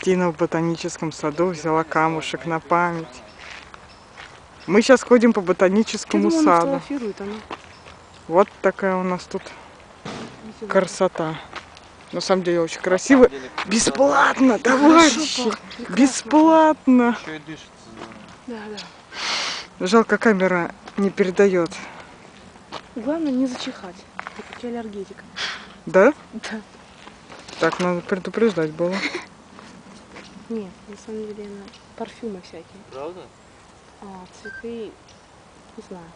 Кристина в ботаническом саду взяла камушек на память. Мы сейчас ходим по ботаническому думала, саду. она. Вот такая у нас тут красота. На самом деле очень красиво. Бесплатно, товарищи! прекрасно. Бесплатно! Еще и дышится. Да, да. Жалко, камера не передает. Главное не зачихать. Это аллергетик. Да? Да. Так, надо предупреждать было. Нет, на самом деле она парфюмы всякие. Правда? А цветы, не знаю.